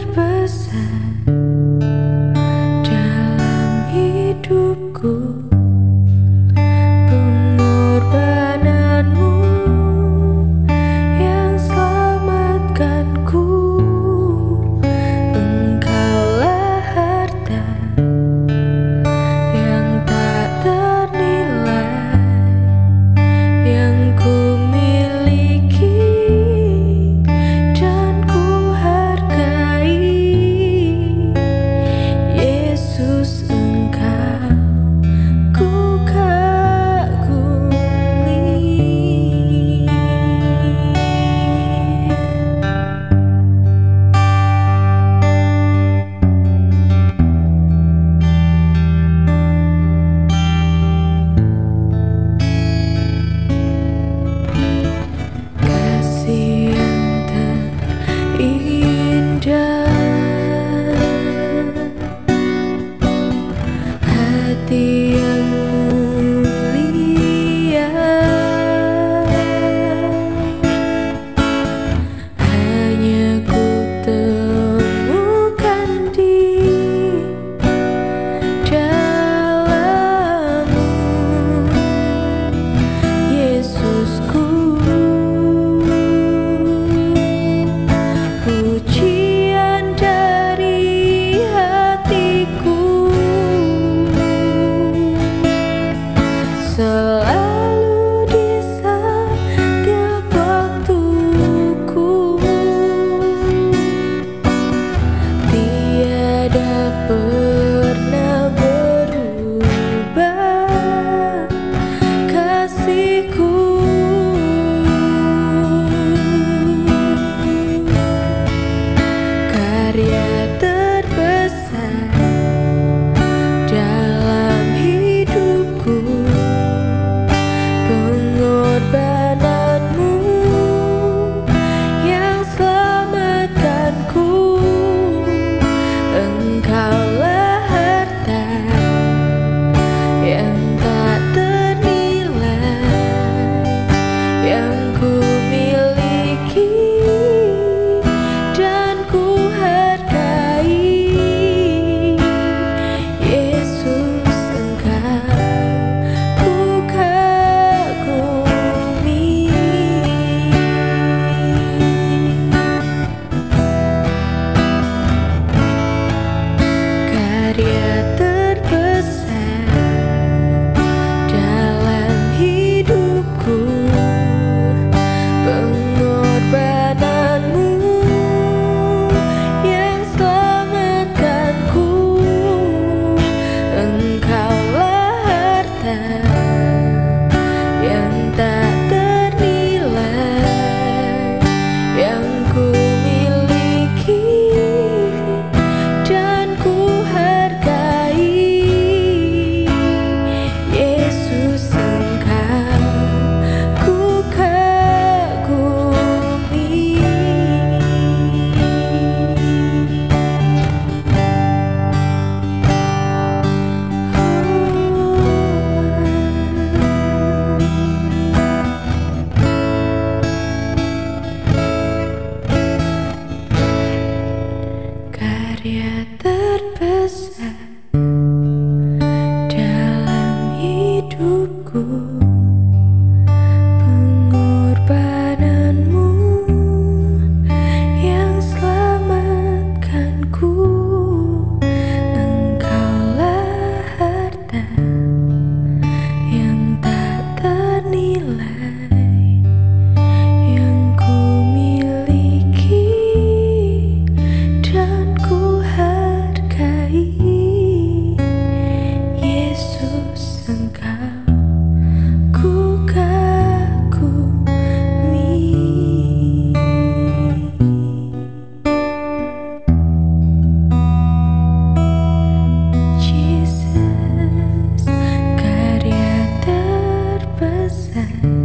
Terbesar ku Terje terpesona side.